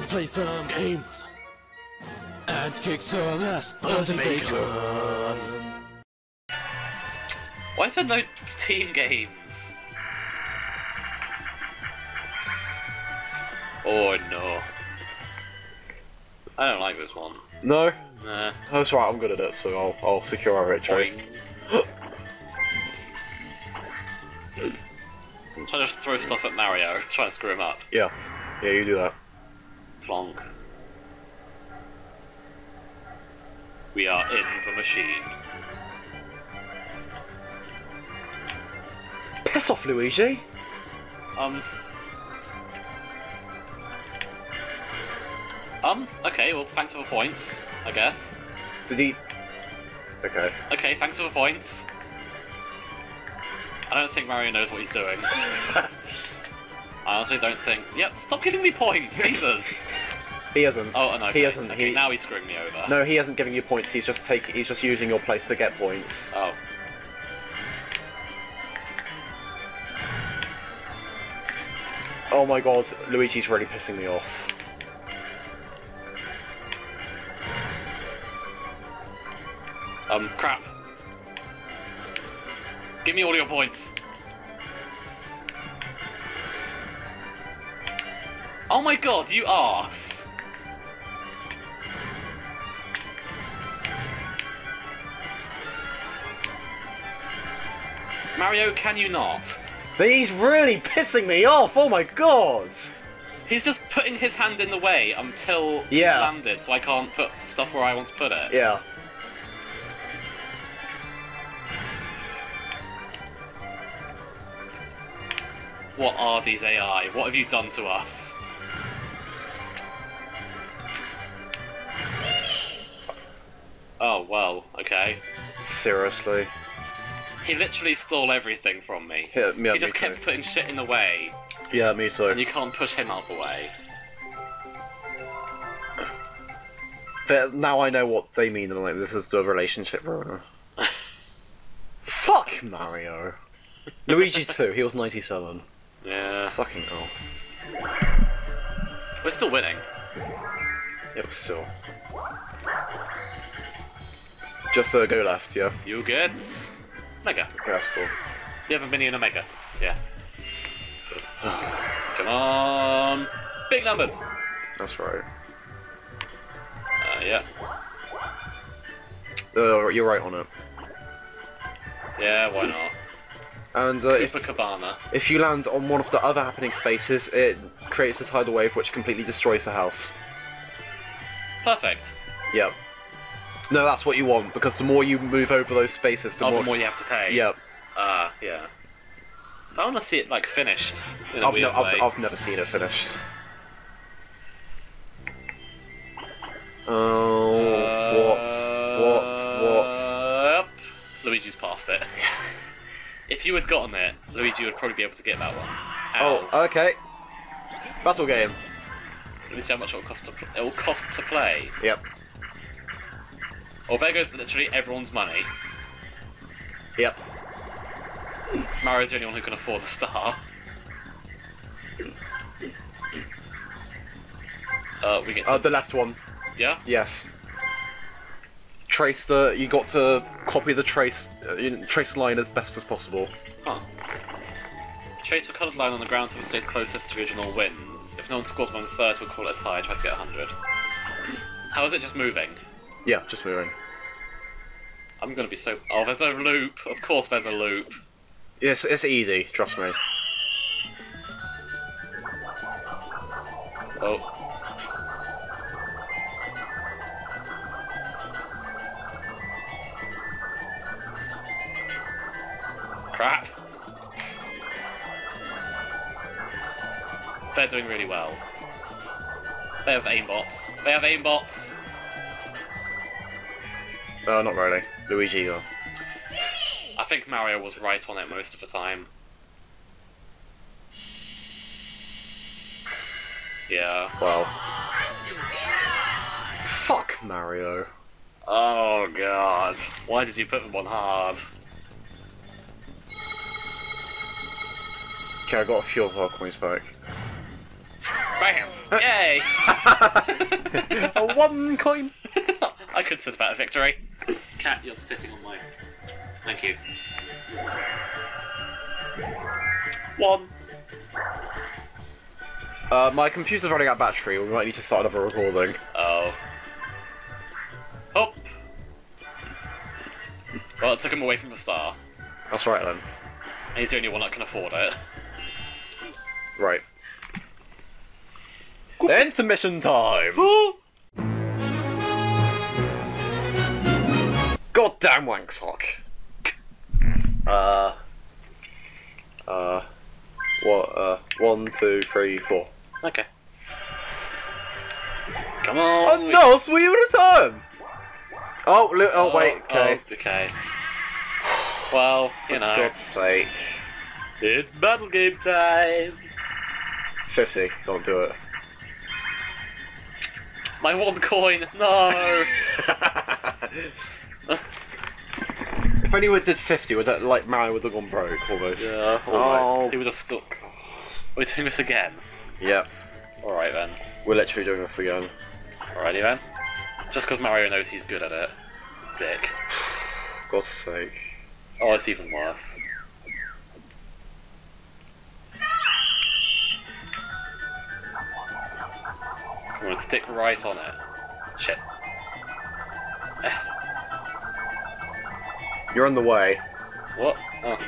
and play some games. And kick some ass, Fuzzy Bacon. Why is there no team games? Oh no. I don't like this one. No, Nah. that's right. I'm good at it, so I'll I'll secure our victory. Boing. I'm trying to throw stuff at Mario, trying to screw him up. Yeah, yeah, you do that. Plonk. We are in the machine. Piss off, Luigi. Um. Um, okay, well, thanks for the points, I guess. Did he? Okay. Okay, thanks for the points. I don't think Mario knows what he's doing. I honestly don't think. Yep, stop giving me points, Jesus! He hasn't. Oh, no, He hasn't. Okay, he now he's screwing me over. No, he hasn't giving you points. He's just taking. He's just using your place to get points. Oh. Oh my god, Luigi's really pissing me off. Um, crap. Give me all your points. Oh my god, you arse! Mario, can you not? He's really pissing me off. Oh my god. He's just putting his hand in the way until Yeah. it's landed, so I can't put stuff where I want to put it. Yeah. What are these AI? What have you done to us? Oh, well, okay. Seriously. He literally stole everything from me. Yeah, yeah, he just kept too. putting shit in the way, Yeah, me too. and you can't push him out of the way. But now I know what they mean, and like this is the relationship ruiner. Fuck Mario. Luigi too. He was ninety-seven. Yeah. Fucking hell. We're still winning. It was still. Just uh, go left, yeah. You get Mega. That's cool. Do you have a mini in a Mega? Yeah. Come on. Big numbers. That's right. Uh, yeah. Uh, you're right on it. Yeah, why not? And uh, if if you land on one of the other happening spaces, it creates a tidal wave which completely destroys the house. Perfect. Yep. No, that's what you want because the more you move over those spaces, the Oh, more. the more you have to pay. Yep. Ah, yeah. I want to see it like finished I've, no. I've, I've never seen it finished. Oh, what? What? What? Uh, Yep. Luigi's passed it. if you had gotten it, Luigi would probably be able to get that one. Ow. Oh, okay. Battle game. Let me see how much it will cost to pl- it will cost to play. Yep. Goes literally everyone's money. Yep. Mario's the only one who can afford a star. Uh, we get to, Uh, the left one. yeah. Yes. Trace the. You got to copy the trace. Uh, trace the line as best as possible. Huh. Trace the coloured line on the ground until it stays closest to the original wins. If no one scores more than 30, we'll call it a tie. Try to get 100. How is it just moving? Yeah, just moving. I'm gonna be so. Oh, there's a loop. Of course, there's a loop. Yes, it's easy. Trust me. Oh. Crap. They're doing really well. They have aimbots. They have aimbots. Uh, not really. Luigi. I think Mario was right on it most of the time. Yeah. Well. Fuck Mario. Oh god. Why did you put them on hard? Okay, I got a few of our coins back. Bam! Yay! a one coin. I consider that a victory. Cat, you're sitting on my. Thank you. One. Uh, my computer's running out of battery. We might need to start another recording. Oh. Hop. Well, it took him away from the star. That's right then. And he's the only one that can afford it. Right. Intermission time. Goddamn wanksock. Uh. Uh. What? Uh. One, two, three, four. Okay. Come on. Oh no! Sweet return. Oh, look. Oh, oh wait. Oh, Okay. okay. Well, you For know. God's sake. It's battle game time. Fifty. Don't do it. My one coin. No. if anyone did fifty, would that like Mario would have gone broke almost? yeah. Oh. He would have stuck. We're doing this again. Yep. All right then. We're literally doing this again. Alrighty then. Just because Mario knows he's good at it. Dick. God's sake. Oh, it's even worse. Come on, stick right on it. Shit. You're in the way. what? Oh.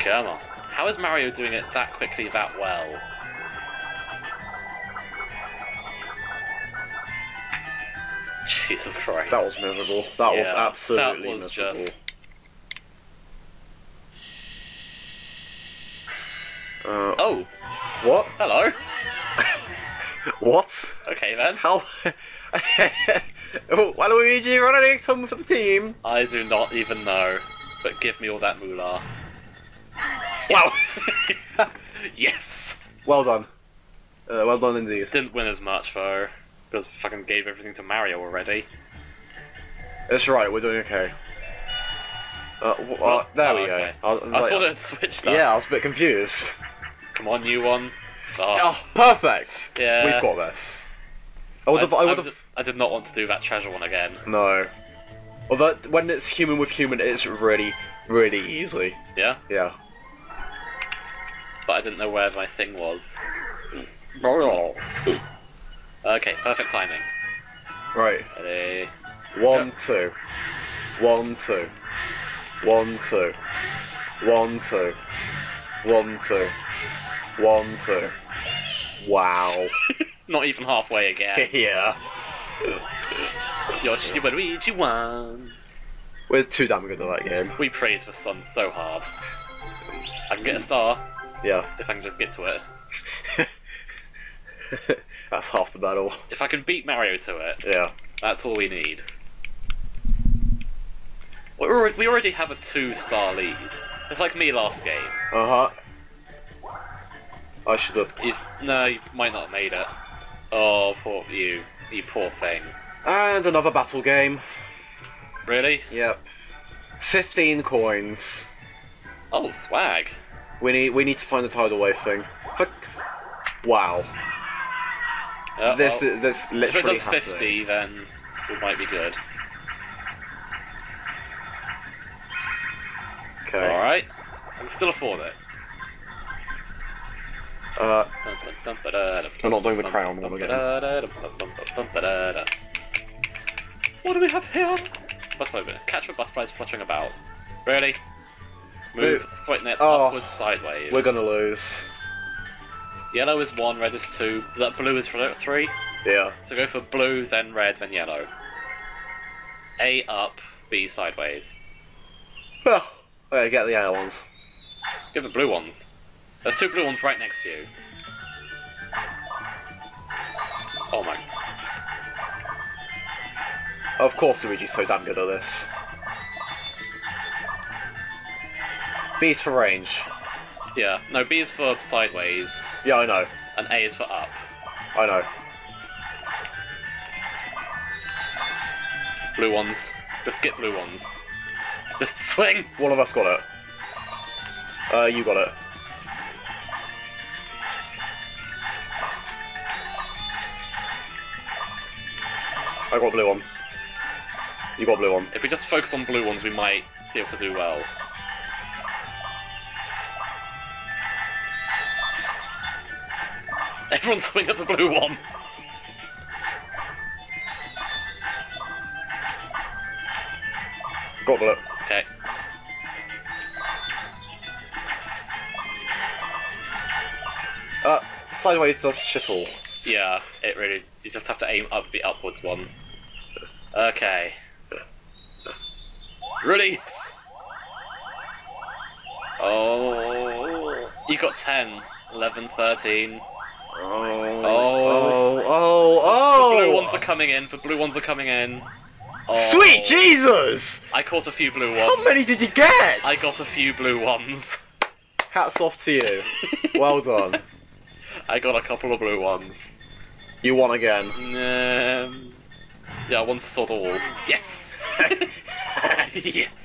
Come on. How is Mario doing it that quickly, that well? Jesus Christ. That was miserable. That was absolutely that was miserable. just Uh, Oh, what? hello. What? Okay then. How? oh, Waluigi running home for the team. I do not even know, but give me all that moolah. Wow. yes. well done. Uh, well done indeed. Didn't win as much though, because fucking gave everything to Mario already. That's right. We're doing okay. Uh, uh, Well, there oh, we go. okay. I, was I like- thought it had switched us. Yeah, I was a bit confused. Come on, you one. Oh, Oh, perfect. Yeah. We've got this. I would have. I would I, have. I did not want to do that treasure one again. No. Although when it's human with human, it's really, really easy. Yeah, Yeah. but I didn't know where my thing was. Okay, perfect timing. Right. Ready? One, two. One, two. One, two. One, two. One, two. One, two. Wow. Not even halfway again. yeah. Yoshi Luigi won. We're too damn good at that game. We praise the sun so hard. I can get a star Yeah. if I can just get to it. That's half the battle. If I can beat Mario to it, Yeah. that's all we need. We already, we already have a two-star lead. It's like me last game. Uh huh. I should have. You, no, you might not have made it. Oh, poor you. You poor thing. And another battle game. Really? Yep. 15 coins. Oh, swag. We need we need to find the tidal wave thing. Fuck. Wow. Uh, This well, is this literally if it does happening. 50, then we might be good. Okay. Alright. I can still afford it. Uh, I'm not doing the crown one again. What do we have here? My? Catch the butterflies fluttering about. Really? Move, Move. swipe net Oh. upwards, sideways. we're gonna lose. Yellow is one, red is two. That blue is three. Yeah. So go for blue, then red, then yellow. A up, B sideways. Oh, okay, get the yellow ones. Give the blue ones. There's two blue ones right next to you. Oh my. Of course, Luigi's so damn good at this. B's for range. Yeah, no, B is for sideways, Yeah, I know. and A is for up. I know. Blue ones. Just get blue ones. Just swing! One of us got it. Uh, you got it. I got a blue one. You got a blue one. If we just focus on blue ones, we might be able to do well. Everyone swing at the blue one. Got blue. Okay. Uh, sideways does shit all. Yeah, it really. You just have to aim up the upwards one. Okay. Release! Oh. You got 10, 11, 13. Oh, Oh. oh, oh! The blue ones are coming in, the blue ones are coming in. Oh. Sweet Jesus! I caught a few blue ones. How many did you get? I got a few blue ones. Hats off to you. well done. I got a couple of blue ones. You won again. Um, yeah, one sort all. Yes! yes!